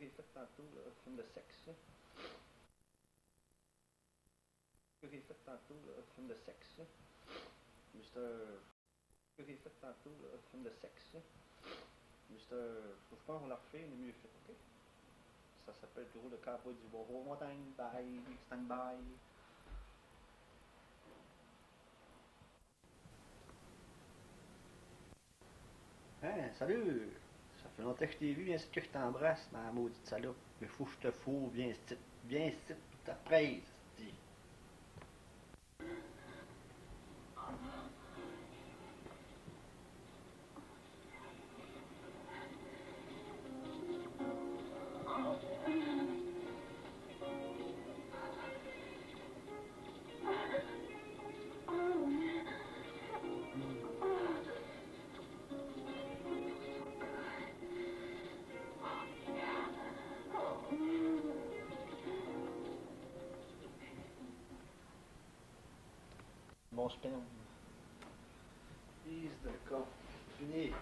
j'ai fait tantôt, là, film de sexe. que j'ai fait tantôt, là, film de sexe. Ce que j'ai fait tantôt, là, film de sexe. un. Je pense qu'on l'a refait, mais mieux fait, ok? Ça s'appelle toujours le cowboy du bois. Montagne, bye, stand by. Hein, salut! Fait longtemps que je vu, viens ici que je t'embrasse, ma maudite salope. Mais faut que je te fous, viens ici, viens ici, ta presse, Bon sperme. Con. Fini.